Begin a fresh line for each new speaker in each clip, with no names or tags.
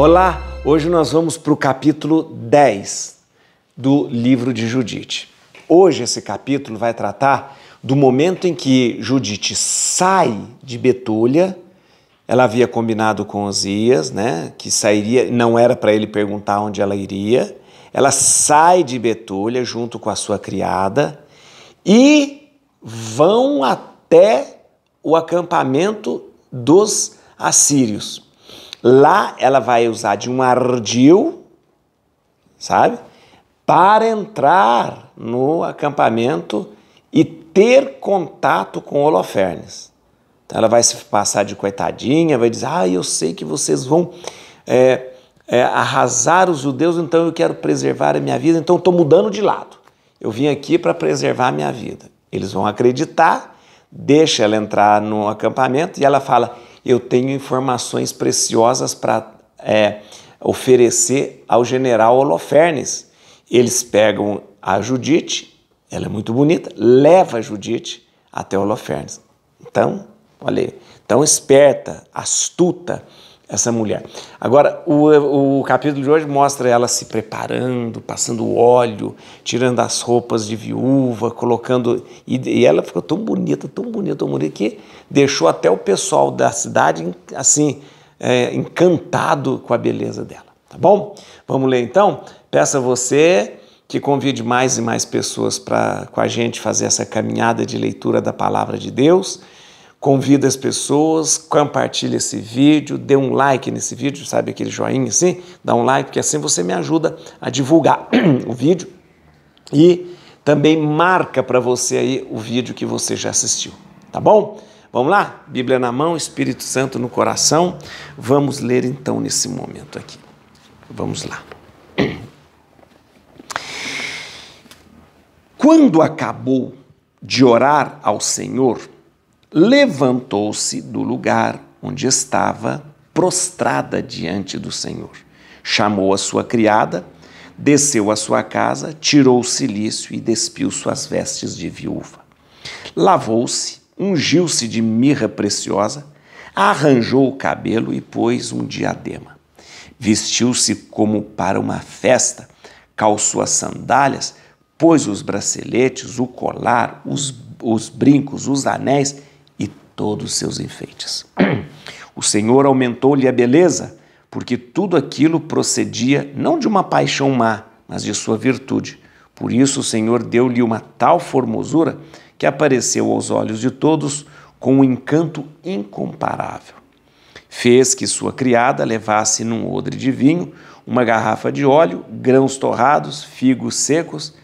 Olá, hoje nós vamos para o capítulo 10 do livro de Judite. Hoje esse capítulo vai tratar do momento em que Judite sai de Betúlia. Ela havia combinado com Osias, né, que sairia, não era para ele perguntar onde ela iria. Ela sai de Betúlia junto com a sua criada e vão até o acampamento dos assírios. Lá ela vai usar de um ardil, sabe? Para entrar no acampamento e ter contato com Holofernes. Então ela vai se passar de coitadinha, vai dizer: Ah, eu sei que vocês vão é, é, arrasar os judeus, então eu quero preservar a minha vida, então estou mudando de lado. Eu vim aqui para preservar a minha vida. Eles vão acreditar, deixa ela entrar no acampamento e ela fala: eu tenho informações preciosas para é, oferecer ao general Holofernes. Eles pegam a Judite, ela é muito bonita, leva a Judite até Holofernes. Então, olha aí, tão esperta, astuta, essa mulher. Agora, o, o capítulo de hoje mostra ela se preparando, passando óleo, tirando as roupas de viúva, colocando. E, e, ela ficou tão bonita, tão bonita, tão bonita, que deixou até o pessoal da cidade assim, é, encantado com a beleza dela. Tá bom? Vamos ler então? Peço a você que convide mais e mais pessoas para com a gente fazer essa caminhada de leitura da palavra de Deus convida as pessoas, compartilha esse vídeo, dê um like nesse vídeo, sabe aquele joinha assim? Dá um like, porque assim você me ajuda a divulgar o vídeo e também marca para você aí o vídeo que você já assistiu, tá bom? Vamos lá? Bíblia na mão, Espírito Santo no coração. Vamos ler então nesse momento aqui. Vamos lá. Quando acabou de orar ao Senhor, levantou-se do lugar onde estava, prostrada diante do Senhor. Chamou a sua criada, desceu à sua casa, tirou o cilício e despiu suas vestes de viúva. Lavou-se, ungiu-se de mirra preciosa, arranjou o cabelo e pôs um diadema. Vestiu-se como para uma festa, calçou as sandálias, pôs os braceletes, o colar, os, os brincos, os anéis todos os seus enfeites. O Senhor aumentou-lhe a beleza, porque tudo aquilo procedia não de uma paixão má, mas de sua virtude. Por isso o Senhor deu-lhe uma tal formosura que apareceu aos olhos de todos com um encanto incomparável. Fez que sua criada levasse num odre de vinho uma garrafa de óleo, grãos torrados, figos secos,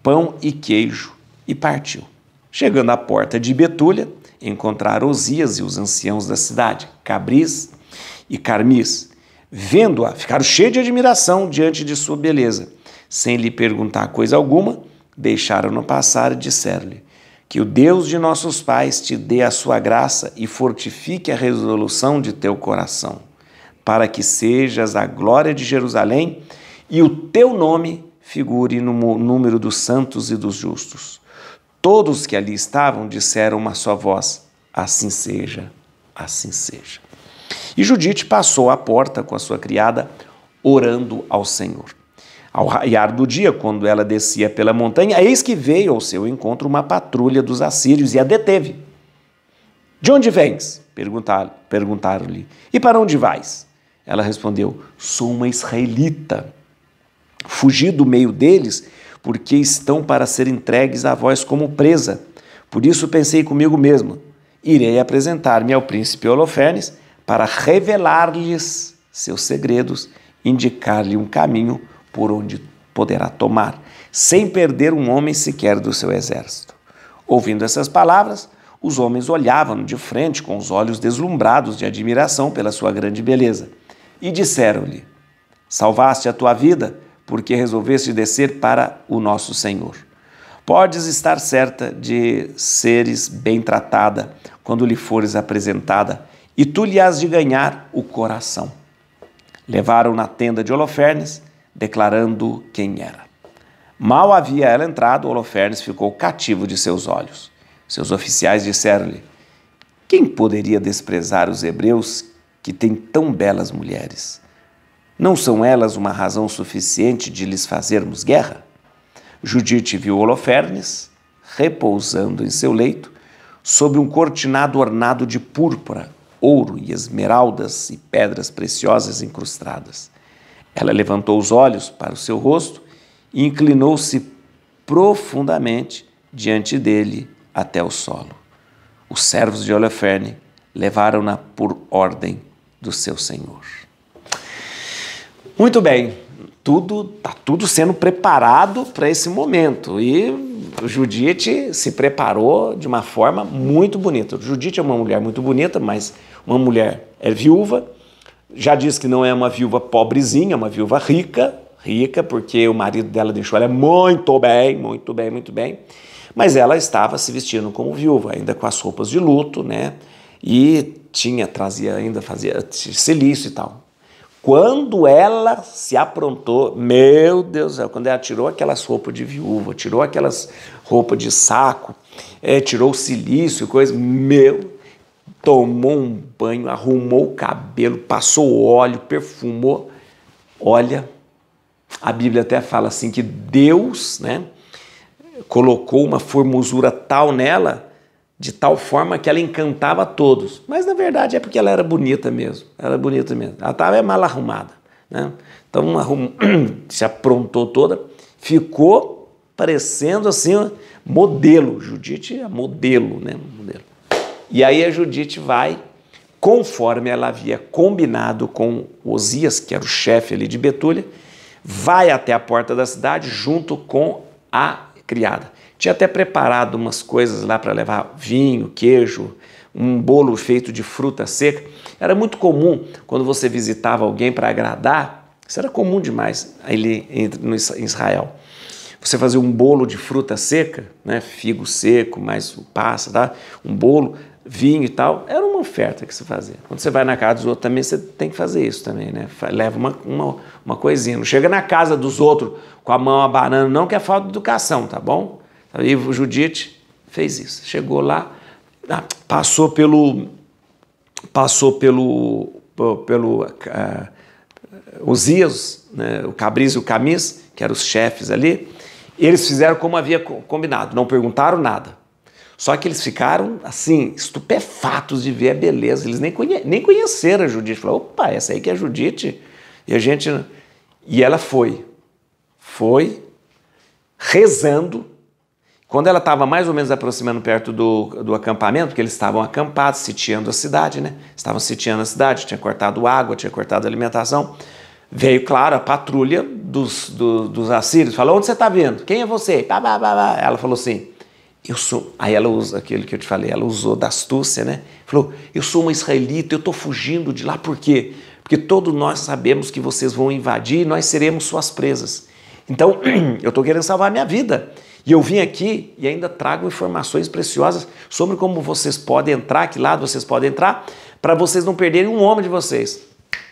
pão e queijo, e partiu. Chegando à porta de Betúlia, encontrar Osias e os anciãos da cidade, Cabris e Carmis. Vendo-a, ficaram cheios de admiração diante de sua beleza. Sem lhe perguntar coisa alguma, deixaram-no passar e disseram-lhe: Que o Deus de nossos pais te dê a sua graça e fortifique a resolução de teu coração, para que sejas a glória de Jerusalém e o teu nome figure no número dos santos e dos justos. Todos que ali estavam disseram uma só voz: Assim seja, assim seja. E Judite passou à porta com a sua criada, orando ao Senhor. Ao raiar do dia, quando ela descia pela montanha, eis que veio ao seu encontro uma patrulha dos assírios e a deteve. De onde vens? Perguntaram-lhe. E para onde vais? Ela respondeu: Sou uma israelita. Fugi do meio deles porque estão para ser entregues a vós como presa. Por isso pensei comigo mesmo: irei apresentar-me ao príncipe Holofernes para revelar-lhes seus segredos, indicar-lhe um caminho por onde poderá tomar, sem perder um homem sequer do seu exército. Ouvindo essas palavras, os homens olhavam de frente com os olhos deslumbrados de admiração pela sua grande beleza e disseram-lhe: Salvaste a tua vida porque resolveste descer para o nosso Senhor. Podes estar certa de seres bem tratada quando lhe fores apresentada, e tu lhe has de ganhar o coração. Levaram na tenda de Holofernes, declarando quem era. Mal havia ela entrado, Holofernes ficou cativo de seus olhos. Seus oficiais disseram-lhe: Quem poderia desprezar os hebreus que têm tão belas mulheres? Não são elas uma razão suficiente de lhes fazermos guerra? Judite viu Holofernes repousando em seu leito, sob um cortinado ornado de púrpura, ouro e esmeraldas e pedras preciosas incrustadas. Ela levantou os olhos para o seu rosto e inclinou-se profundamente diante dele até o solo. Os servos de Holoferne levaram-na por ordem do seu senhor. Muito bem, tudo está tudo sendo preparado para esse momento e Judite se preparou de uma forma muito bonita. Judite é uma mulher muito bonita, mas uma mulher é viúva. Já diz que não é uma viúva pobrezinha, é uma viúva rica, rica porque o marido dela deixou ela muito bem, muito bem, muito bem. Mas ela estava se vestindo como viúva, ainda com as roupas de luto, né? E tinha, trazia ainda, fazia silício e tal. Quando ela se aprontou, meu Deus céu, quando ela tirou aquelas roupas de viúva, tirou aquelas roupas de saco, é, tirou o silício, coisa, meu, tomou um banho, arrumou o cabelo, passou óleo, perfumou. Olha, a Bíblia até fala assim que Deus, né, colocou uma formosura tal nela de tal forma que ela encantava todos. Mas na verdade é porque ela era bonita mesmo. Ela era bonita mesmo. Ela estava mal arrumada. Né? Então arrum... se aprontou toda, ficou parecendo assim, modelo. Judite é modelo, né? Modelo. E aí a Judite vai, conforme ela havia combinado com Osias, que era o chefe ali de Betúlia, vai até a porta da cidade junto com a criada. Tinha até preparado umas coisas lá para levar vinho, queijo, um bolo feito de fruta seca. Era muito comum quando você visitava alguém para agradar, isso era comum demais ali em Israel. Você fazia um bolo de fruta seca, né, figo seco, mais passa, tá? um bolo, vinho e tal, era uma oferta que você fazia. Quando você vai na casa dos outros também, você tem que fazer isso também, né? Leva uma, uma, uma coisinha. Não chega na casa dos outros com a mão abanando, não, que é falta de educação, tá bom? Aí o Judite fez isso. Chegou lá, ah, passou pelo passou pelo pelo uh, né, o Cabriz e o Camis, que eram os chefes ali. Eles fizeram como havia combinado, não perguntaram nada. Só que eles ficaram assim, estupefatos de ver a beleza. Eles nem, conhe nem conheceram a Judite. Falaram, opa, essa aí que é a Judite. E a gente. E ela foi. Foi rezando quando ela estava mais ou menos aproximando perto do, do acampamento, porque eles estavam acampados, sitiando a cidade, né? Estavam sitiando a cidade, tinha cortado água, tinha cortado alimentação. Veio, claro, a patrulha dos, do, dos assírios, falou, onde você está vindo? Quem é você? Bah, bah, bah, ela falou assim, eu sou... Aí ela usa aquilo que eu te falei, ela usou da astúcia, né? Falou, eu sou uma israelita, eu estou fugindo de lá, por quê? Porque todos nós sabemos que vocês vão invadir e nós seremos suas presas. Então, eu estou querendo salvar a minha vida. E eu vim aqui e ainda trago informações preciosas sobre como vocês podem entrar, que lado vocês podem entrar, para vocês não perderem um homem de vocês.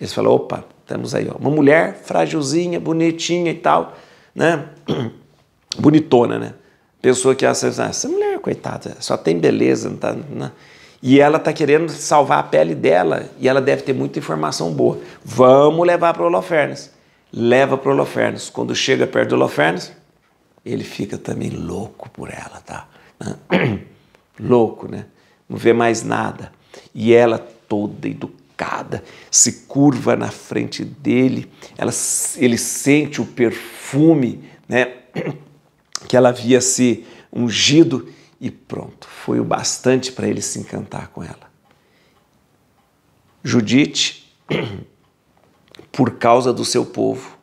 Eles falaram, opa, temos aí ó, uma mulher frágilzinha, bonitinha e tal, né? Bonitona, né? Pessoa que essa, essa mulher, coitada, só tem beleza, não tá, não. Né? E ela está querendo salvar a pele dela e ela deve ter muita informação boa. Vamos levar para o Holofernes. Leva para o Holofernes. Quando chega perto do Holofernes, ele fica também louco por ela, tá? louco, né? Não vê mais nada. E ela toda educada, se curva na frente dele, ela, ele sente o perfume, né? Que ela havia se ungido e pronto, foi o bastante para ele se encantar com ela. Judite, por causa do seu povo,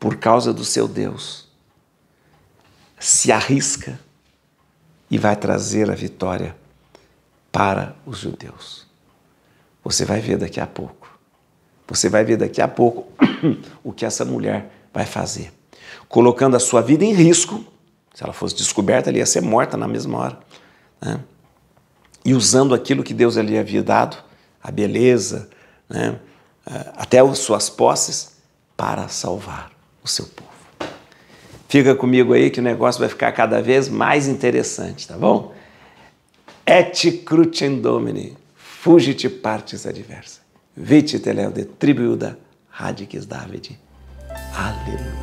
por causa do seu Deus, se arrisca e vai trazer a vitória para os judeus. Você vai ver daqui a pouco. Você vai ver daqui a pouco o que essa mulher vai fazer. Colocando a sua vida em risco, se ela fosse descoberta, ela ia ser morta na mesma hora. Né? E usando aquilo que Deus lhe havia dado, a beleza, né? até as suas posses, para salvar o seu povo. Fica comigo aí que o negócio vai ficar cada vez mais interessante, tá bom? Et crucem domini, fugit partes adversa. Vite teleo de tribuda Radix David. Aleluia.